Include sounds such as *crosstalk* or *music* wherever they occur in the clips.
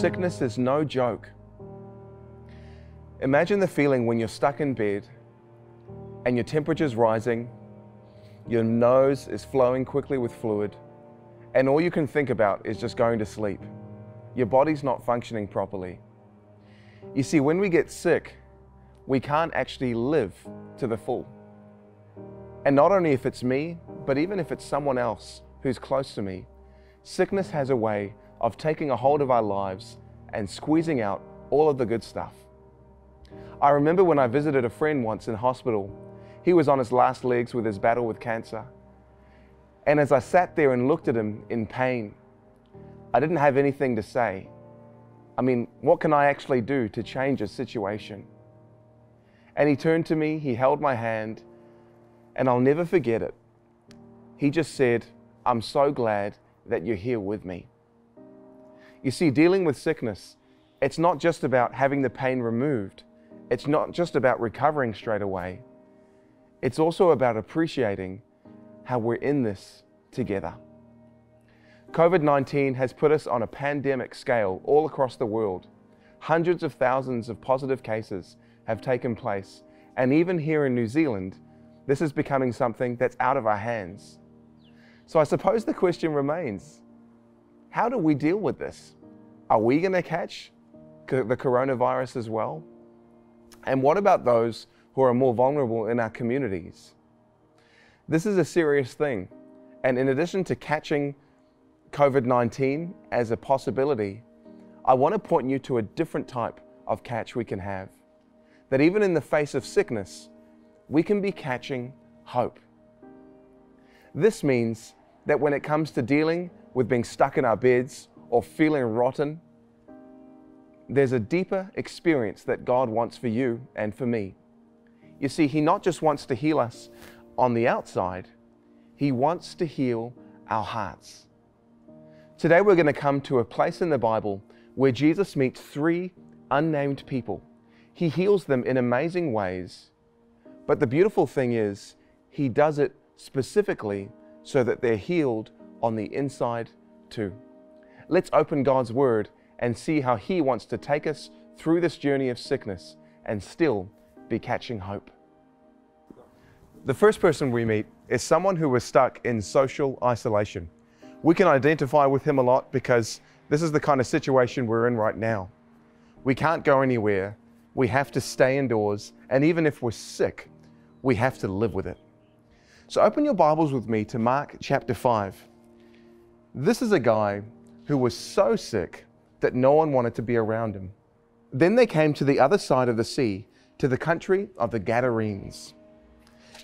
Sickness is no joke. Imagine the feeling when you're stuck in bed and your temperature's rising, your nose is flowing quickly with fluid, and all you can think about is just going to sleep. Your body's not functioning properly. You see, when we get sick, we can't actually live to the full. And not only if it's me, but even if it's someone else who's close to me, sickness has a way of taking a hold of our lives and squeezing out all of the good stuff. I remember when I visited a friend once in hospital. He was on his last legs with his battle with cancer. And as I sat there and looked at him in pain, I didn't have anything to say. I mean, what can I actually do to change a situation? And he turned to me, he held my hand, and I'll never forget it. He just said, I'm so glad that you're here with me. You see, dealing with sickness, it's not just about having the pain removed, it's not just about recovering straight away. It's also about appreciating how we're in this together. COVID 19 has put us on a pandemic scale all across the world. Hundreds of thousands of positive cases have taken place, and even here in New Zealand, this is becoming something that's out of our hands. So I suppose the question remains how do we deal with this? Are we going to catch the coronavirus as well? And what about those who are more vulnerable in our communities? This is a serious thing. And in addition to catching COVID 19 as a possibility, I want to point you to a different type of catch we can have. That even in the face of sickness, we can be catching hope. This means that when it comes to dealing with being stuck in our beds or feeling rotten, there's a deeper experience that God wants for you and for me. You see, He not just wants to heal us on the outside, He wants to heal our hearts. Today, we're going to come to a place in the Bible where Jesus meets three unnamed people. He heals them in amazing ways. But the beautiful thing is, He does it specifically so that they're healed on the inside too. Let's open God's Word and see how He wants to take us through this journey of sickness and still be catching hope. The first person we meet is someone who was stuck in social isolation. We can identify with him a lot because this is the kind of situation we're in right now. We can't go anywhere, we have to stay indoors, and even if we're sick, we have to live with it. So open your Bibles with me to Mark chapter 5. This is a guy who was so sick that no one wanted to be around him. Then they came to the other side of the sea, to the country of the Gadarenes.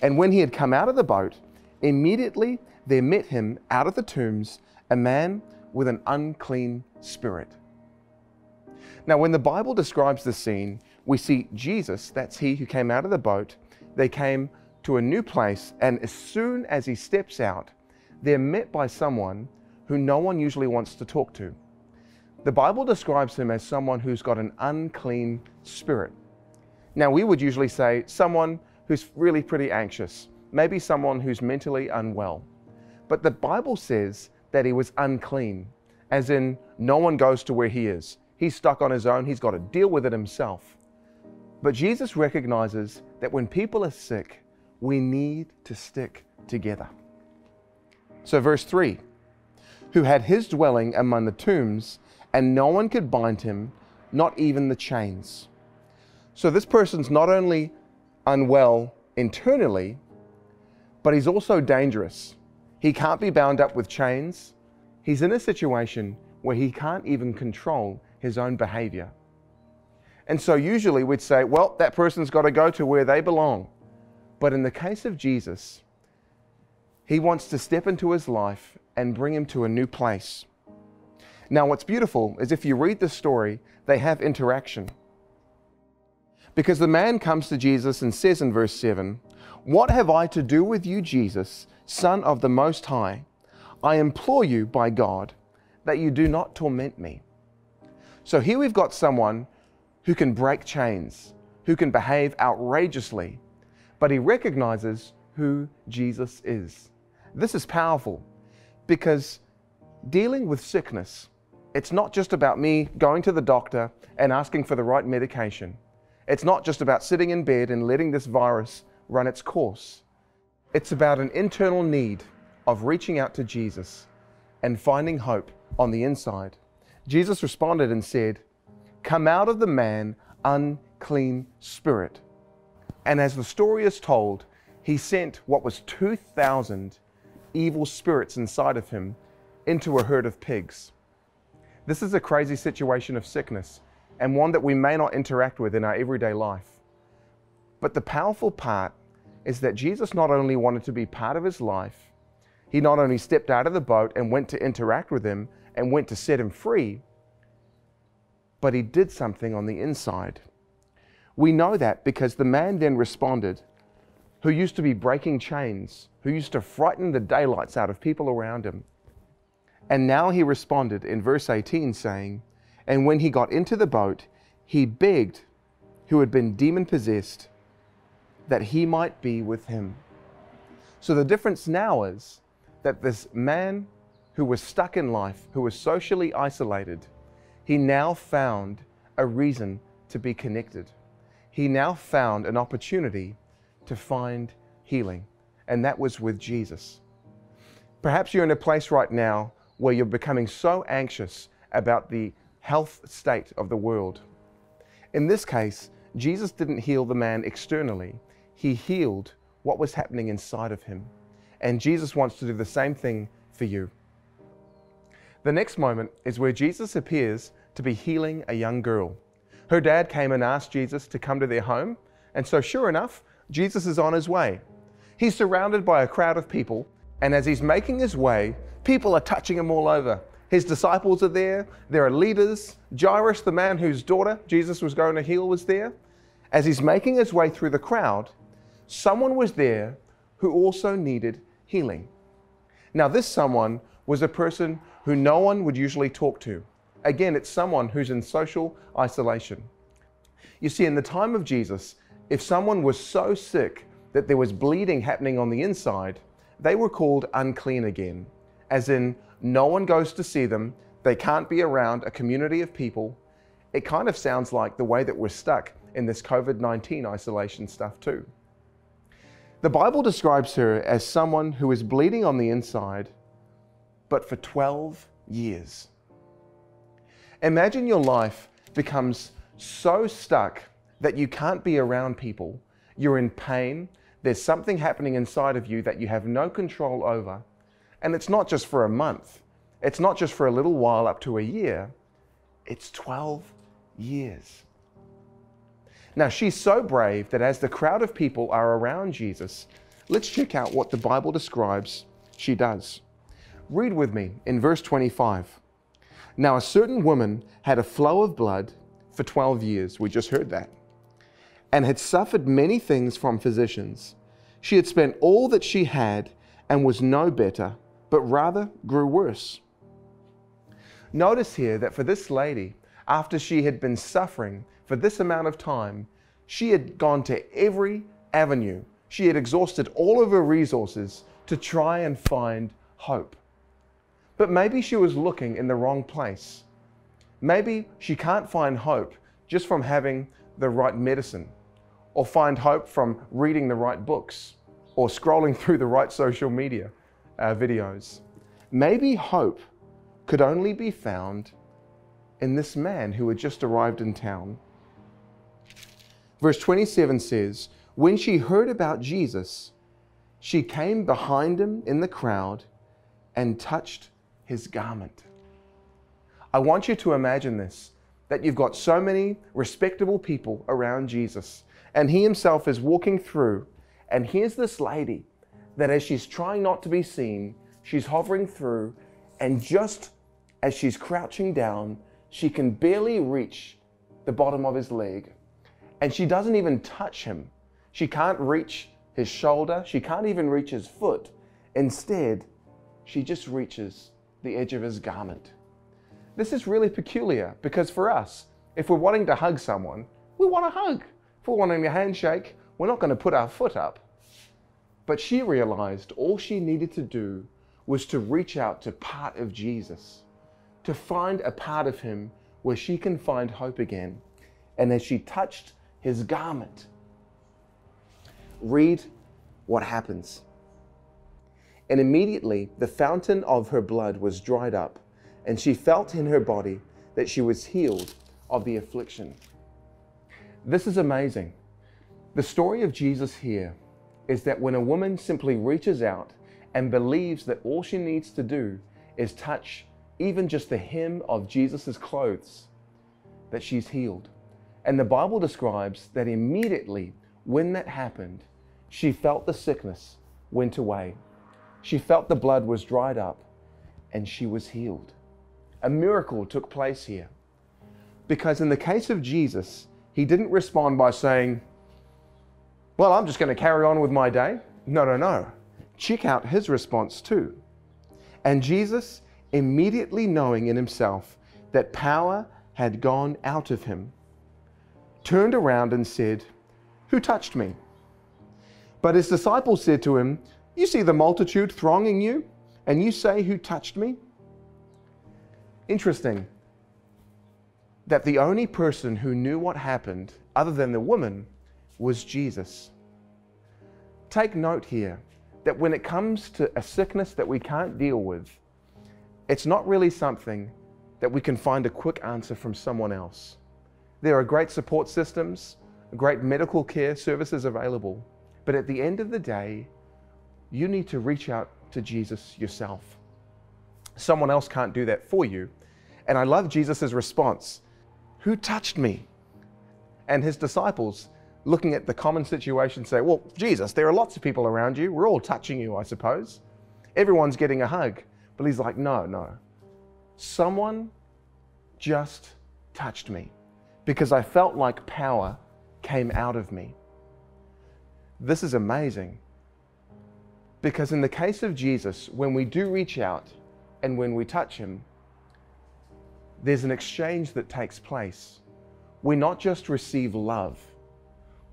And when he had come out of the boat, immediately there met him out of the tombs a man with an unclean spirit. Now, when the Bible describes the scene, we see Jesus, that's he who came out of the boat, they came to a new place, and as soon as he steps out, they're met by someone who no one usually wants to talk to. The Bible describes him as someone who's got an unclean spirit. Now, we would usually say someone who's really pretty anxious, maybe someone who's mentally unwell. But the Bible says that he was unclean, as in no one goes to where he is. He's stuck on his own, he's got to deal with it himself. But Jesus recognizes that when people are sick, we need to stick together. So, verse 3 Who had his dwelling among the tombs, and no one could bind him, not even the chains. So, this person's not only unwell internally, but he's also dangerous. He can't be bound up with chains. He's in a situation where he can't even control his own behavior. And so, usually, we'd say, well, that person's got to go to where they belong. But in the case of Jesus, he wants to step into his life and bring him to a new place. Now, what's beautiful is if you read the story, they have interaction. Because the man comes to Jesus and says in verse 7, What have I to do with you, Jesus, Son of the Most High? I implore you by God that you do not torment me. So here we've got someone who can break chains, who can behave outrageously, but he recognizes who Jesus is. This is powerful because dealing with sickness it's not just about me going to the doctor and asking for the right medication. It's not just about sitting in bed and letting this virus run its course. It's about an internal need of reaching out to Jesus and finding hope on the inside. Jesus responded and said, Come out of the man, unclean spirit. And as the story is told, he sent what was 2,000 evil spirits inside of him into a herd of pigs. This is a crazy situation of sickness and one that we may not interact with in our everyday life. But the powerful part is that Jesus not only wanted to be part of his life, he not only stepped out of the boat and went to interact with him and went to set him free, but he did something on the inside. We know that because the man then responded, who used to be breaking chains, who used to frighten the daylights out of people around him. And now he responded in verse 18, saying, And when he got into the boat, he begged who had been demon possessed that he might be with him. So the difference now is that this man who was stuck in life, who was socially isolated, he now found a reason to be connected. He now found an opportunity to find healing, and that was with Jesus. Perhaps you're in a place right now where you're becoming so anxious about the health state of the world. In this case, Jesus didn't heal the man externally, he healed what was happening inside of him. And Jesus wants to do the same thing for you. The next moment is where Jesus appears to be healing a young girl. Her dad came and asked Jesus to come to their home, and so sure enough, Jesus is on his way. He's surrounded by a crowd of people, and as he's making his way, people are touching him all over. His disciples are there, there are leaders. Jairus, the man whose daughter Jesus was going to heal, was there. As he's making his way through the crowd, someone was there who also needed healing. Now, this someone was a person who no one would usually talk to. Again, it's someone who's in social isolation. You see, in the time of Jesus, if someone was so sick that there was bleeding happening on the inside, they were called unclean again, as in, no one goes to see them, they can't be around a community of people. It kind of sounds like the way that we're stuck in this COVID 19 isolation stuff, too. The Bible describes her as someone who is bleeding on the inside, but for 12 years. Imagine your life becomes so stuck that you can't be around people. You're in pain. There's something happening inside of you that you have no control over. And it's not just for a month, it's not just for a little while up to a year, it's 12 years. Now, she's so brave that as the crowd of people are around Jesus, let's check out what the Bible describes she does. Read with me in verse 25. Now, a certain woman had a flow of blood for 12 years. We just heard that. And had suffered many things from physicians. She had spent all that she had and was no better, but rather grew worse. Notice here that for this lady, after she had been suffering for this amount of time, she had gone to every avenue. She had exhausted all of her resources to try and find hope. But maybe she was looking in the wrong place. Maybe she can't find hope just from having the right medicine, or find hope from reading the right books, or scrolling *laughs* through the right social media uh, videos. Maybe hope could only be found in this man who had just arrived in town. Verse 27 says, When she heard about Jesus, she came behind him in the crowd and touched his garment. I want you to imagine this that you've got so many respectable people around Jesus, and he himself is walking through, and here's this lady that as she's trying not to be seen, she's hovering through, and just as she's crouching down, she can barely reach the bottom of his leg. And she doesn't even touch him. She can't reach his shoulder, she can't even reach his foot. Instead, she just reaches the edge of his garment. This is really peculiar because for us, if we're wanting to hug someone, we want a hug. If we're wanting a handshake, we're not going to put our foot up. But she realized all she needed to do was to reach out to part of Jesus, to find a part of him where she can find hope again. And as she touched his garment, read what happens. And immediately the fountain of her blood was dried up, and she felt in her body that she was healed of the affliction. This is amazing. The story of Jesus here is that when a woman simply reaches out and believes that all she needs to do is touch even just the hem of Jesus' clothes, that she's healed. And the Bible describes that immediately when that happened, she felt the sickness went away. She felt the blood was dried up and she was healed. A miracle took place here. Because in the case of Jesus, he didn't respond by saying, Well, I'm just going to carry on with my day. No, no, no. Check out his response too. And Jesus, immediately knowing in himself that power had gone out of him, turned around and said, Who touched me? But his disciples said to him, you see the multitude thronging you, and you say, Who touched me? Interesting that the only person who knew what happened, other than the woman, was Jesus. Take note here that when it comes to a sickness that we can't deal with, it's not really something that we can find a quick answer from someone else. There are great support systems, great medical care services available, but at the end of the day, you need to reach out to Jesus yourself. Someone else can't do that for you. And I love Jesus' response Who touched me? And his disciples, looking at the common situation, say, Well, Jesus, there are lots of people around you. We're all touching you, I suppose. Everyone's getting a hug. But he's like, No, no. Someone just touched me because I felt like power came out of me. This is amazing. Because in the case of Jesus, when we do reach out and when we touch him, there's an exchange that takes place. We not just receive love,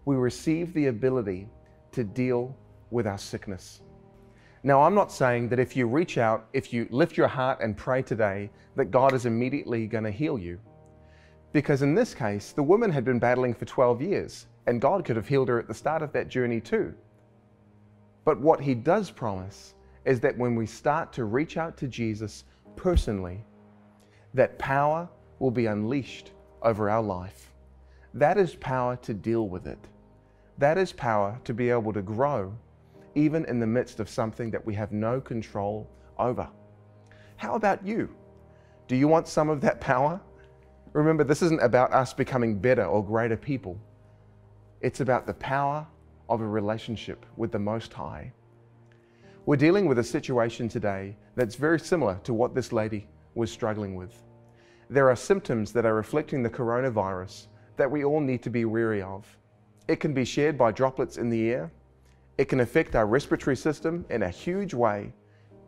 we receive the ability to deal with our sickness. Now, I'm not saying that if you reach out, if you lift your heart and pray today, that God is immediately going to heal you. Because in this case, the woman had been battling for 12 years, and God could have healed her at the start of that journey too. But what he does promise is that when we start to reach out to Jesus personally, that power will be unleashed over our life. That is power to deal with it. That is power to be able to grow even in the midst of something that we have no control over. How about you? Do you want some of that power? Remember, this isn't about us becoming better or greater people. It's about the power of a relationship with the Most High. We're dealing with a situation today that's very similar to what this lady was struggling with. There are symptoms that are reflecting the coronavirus that we all need to be wary of. It can be shared by droplets in the air. It can affect our respiratory system in a huge way.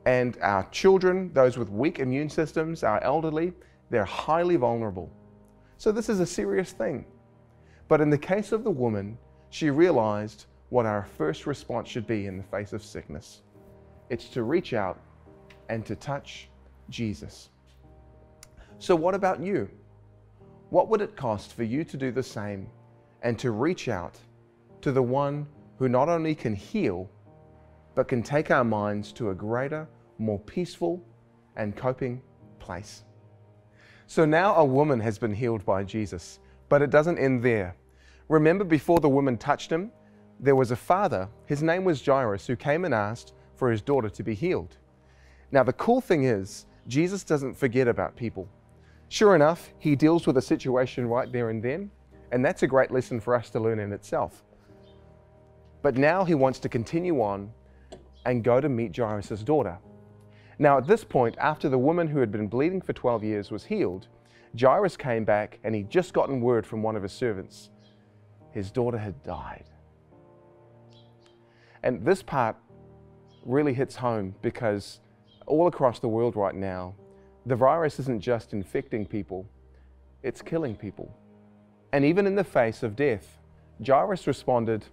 And our children, those with weak immune systems, our elderly, they're highly vulnerable. So this is a serious thing. But in the case of the woman, she realized what our first response should be in the face of sickness it's to reach out and to touch Jesus. So, what about you? What would it cost for you to do the same and to reach out to the one who not only can heal, but can take our minds to a greater, more peaceful, and coping place? So now a woman has been healed by Jesus, but it doesn't end there. Remember, before the woman touched him, there was a father, his name was Jairus, who came and asked for his daughter to be healed. Now, the cool thing is, Jesus doesn't forget about people. Sure enough, he deals with a situation right there and then, and that's a great lesson for us to learn in itself. But now he wants to continue on and go to meet Jairus' daughter. Now, at this point, after the woman who had been bleeding for 12 years was healed, Jairus came back and he'd just gotten word from one of his servants his daughter had died. And this part really hits home because all across the world right now, the virus isn't just infecting people, it's killing people. And even in the face of death, Jairus responded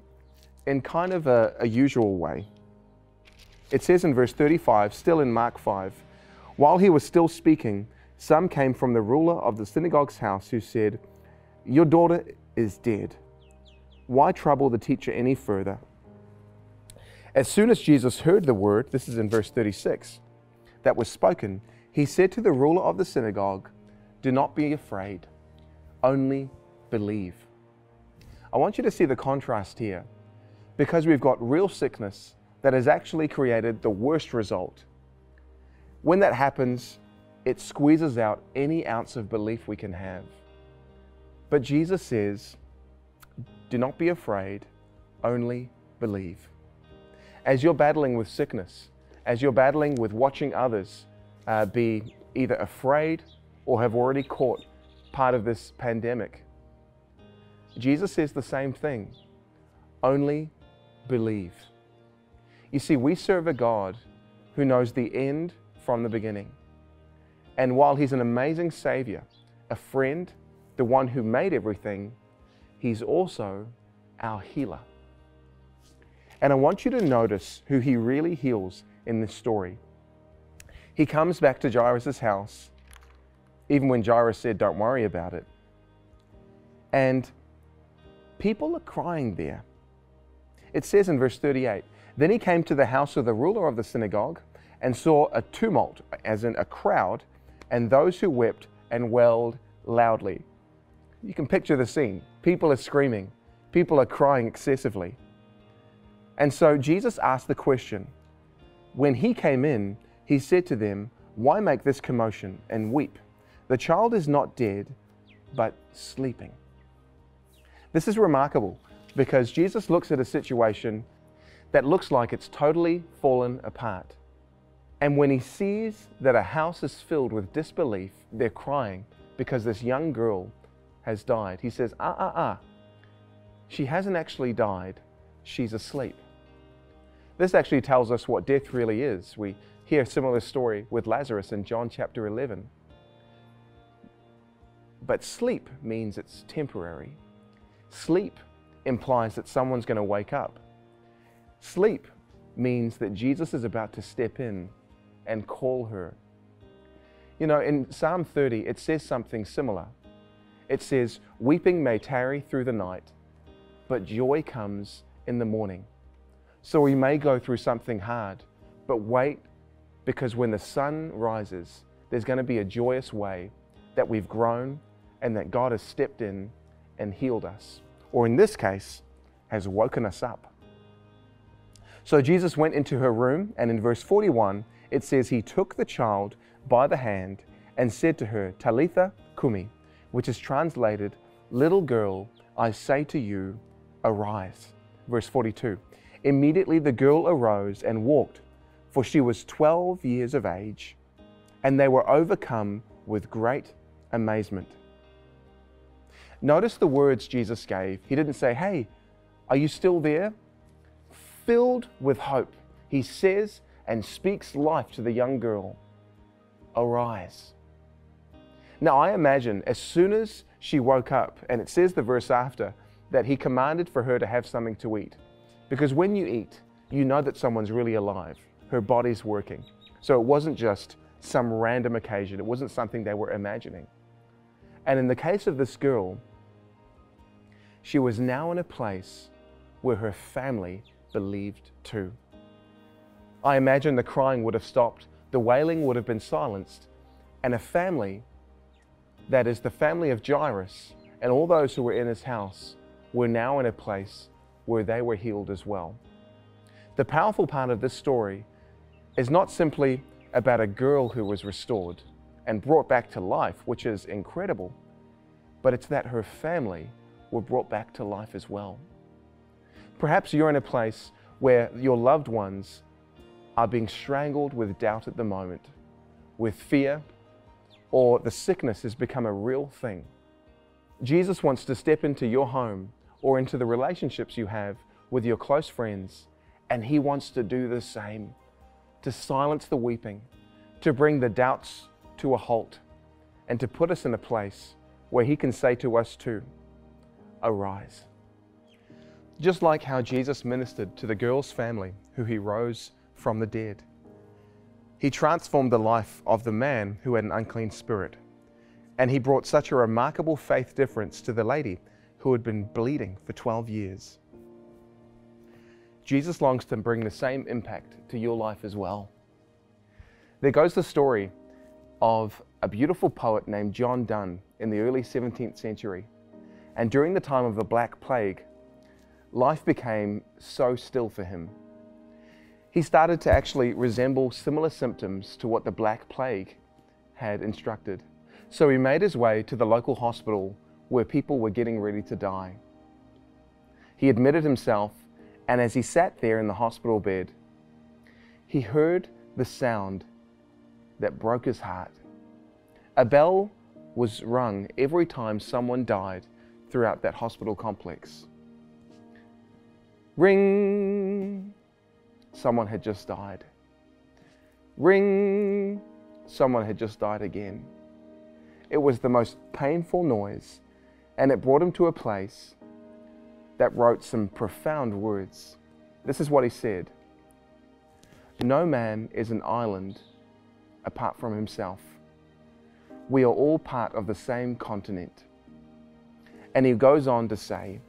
in kind of a, a usual way. It says in verse 35, still in Mark 5, while he was still speaking, Some came from the ruler of the synagogue's house who said, Your daughter is dead. Why trouble the teacher any further? As soon as Jesus heard the word, this is in verse 36, that was spoken, he said to the ruler of the synagogue, Do not be afraid, only believe. I want you to see the contrast here because we've got real sickness that has actually created the worst result. When that happens, it squeezes out any ounce of belief we can have. But Jesus says, Do not be afraid, only believe as you're battling with sickness, as you're battling with watching others uh, be either afraid or have already caught part of this pandemic, Jesus says the same thing only believe. You see, we serve a God who knows the end from the beginning. And while He's an amazing Savior, a friend, the one who made everything, He's also our healer. And I want you to notice who he really heals in this story. He comes back to Jairus' house, even when Jairus said, Don't worry about it. And people are crying there. It says in verse 38 Then he came to the house of the ruler of the synagogue and saw a tumult, as in a crowd, and those who wept and wailed loudly. You can picture the scene. People are screaming, people are crying excessively. And so Jesus asked the question. When he came in, he said to them, Why make this commotion and weep? The child is not dead, but sleeping. This is remarkable because Jesus looks at a situation that looks like it's totally fallen apart. And when he sees that a house is filled with disbelief, they're crying because this young girl has died. He says, Ah, ah, ah. She hasn't actually died she's asleep. This actually tells us what death really is. We a similar story with Lazarus in John chapter 11. But sleep means it's temporary. Sleep implies that someone's going to wake up. Sleep means that Jesus is about to step in and call her. You know, in Psalm 30, it says something similar. It says, Weeping may tarry through the night, but joy comes in the morning. So we may go through something hard, but wait because when the sun rises, there's going to be a joyous way that we've grown and that God has stepped in and healed us, or in this case, has woken us up. So Jesus went into her room, and in verse 41, it says, He took the child by the hand and said to her, Talitha Kumi, which is translated, Little girl, I say to you, arise. Verse 42 Immediately the girl arose and walked, for she was 12 years of age, and they were overcome with great amazement. Notice the words Jesus gave. He didn't say, Hey, are you still there? Filled with hope, he says and speaks life to the young girl Arise. Now, I imagine as soon as she woke up, and it says the verse after, that he commanded for her to have something to eat. Because when you eat, you know that someone's really alive, her body's working. So it wasn't just some random occasion, it wasn't something they were imagining. And in the case of this girl, she was now in a place where her family believed too. I imagine the crying would have stopped, the wailing would have been silenced, and a family, that is the family of Jairus and all those who were in his house, were now in a place where they were healed as well. The powerful part of this story is not simply about a girl who was restored and brought back to life, which is incredible, but it's that her family were brought back to life as well. Perhaps you're in a place where your loved ones are being strangled with doubt at the moment, with fear, or the sickness has become a real thing. Jesus wants to step into your home or into the relationships you have with your close friends. And He wants to do the same to silence the weeping, to bring the doubts to a halt, and to put us in a place where He can say to us too, Arise. Just like how Jesus ministered to the girl's family who He rose from the dead. he transformed the life of the man who had an unclean spirit. And he brought such a remarkable faith difference to the lady who had been bleeding for 12 years. Jesus longs to bring the same impact to your life as well. There goes the story of a beautiful poet named John Donne in the early 17th century. And during the time of the Black Plague, life became so still for him. He started to actually resemble similar symptoms to what the Black Plague had instructed. So he made his way to the local hospital where people were getting ready to die. He admitted himself, and as he sat there in the hospital bed, he heard the sound that broke his heart. A bell was rung every time someone died throughout that hospital complex. Ring! Someone had just died. Ring! Someone had just died again. It was the most painful noise, and it brought him to a place that wrote some profound words. This is what he said No man is an island apart from himself. We are all part of the same continent. And he goes on to say,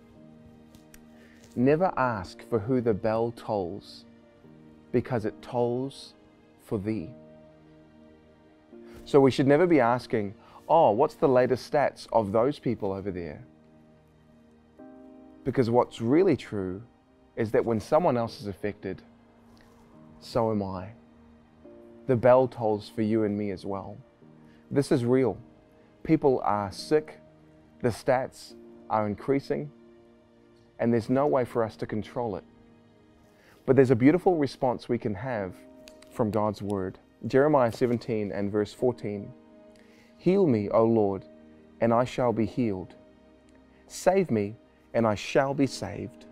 Never ask for who the bell tolls, because it tolls for thee. So we should never be asking, oh, what's the latest stats of those people over there? Because what's really true is that when someone else is affected, so am I. The bell tolls for you and me as well. This is real. People are sick, the stats are increasing, and there's no way for us to control it. But there's a beautiful response we can have from God's Word. Jeremiah 17 and verse 14 Heal me, O Lord, and I shall be healed. Save me, and I shall be saved.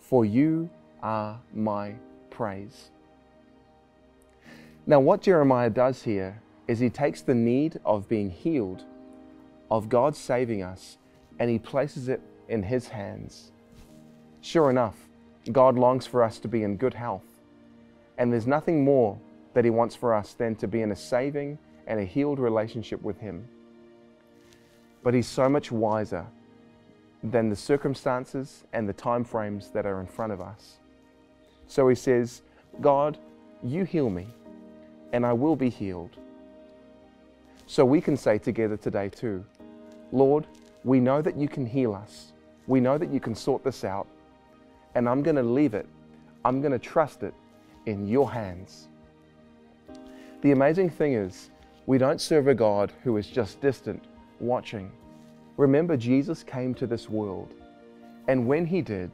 For you are my praise. Now, what Jeremiah does here is he takes the need of being healed, of God saving us, and he places it in his hands. Sure enough, God longs for us to be in good health, and there's nothing more that he wants for us than to be in a saving and a healed relationship with Him. But He's so much wiser than the circumstances and the time frames that are in front of us. So He says, God, you heal me, and I will be healed. So we can say together today, too, Lord, we know that you can heal us. We know that you can sort this out. And I'm going to leave it, I'm going to trust it in your hands. The amazing thing is, we don't serve a God who is just distant, watching. Remember, Jesus came to this world, and when he did,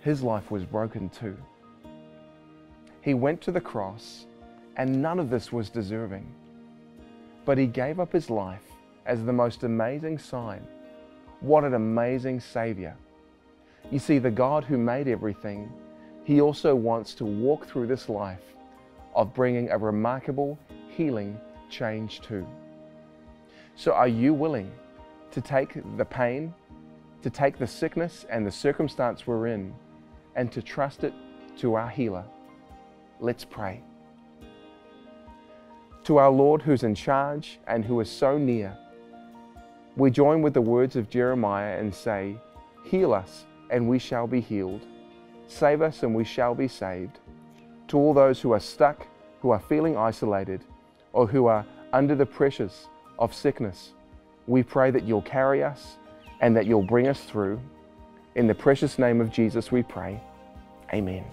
his life was broken too. He went to the cross, and none of this was deserving. But he gave up his life as the most amazing sign. What an amazing Savior! You see, the God who made everything, he also wants to walk through this life of bringing a remarkable healing change too. So, are you willing to take the pain, to take the sickness and the circumstance we're in, and to trust it to our healer? Let's pray. To our Lord who's in charge and who is so near, we join with the words of Jeremiah and say, Heal us, and we shall be healed. Save us, and we shall be saved. To all those who are stuck, who are feeling isolated, or who are under the pressures of sickness, we pray that you'll carry us and that you'll bring us through. In the precious name of Jesus, we pray. Amen.